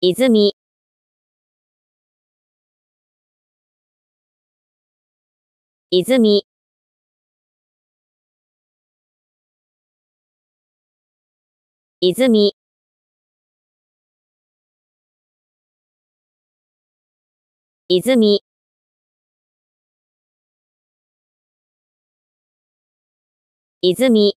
泉。泉。泉。泉。泉。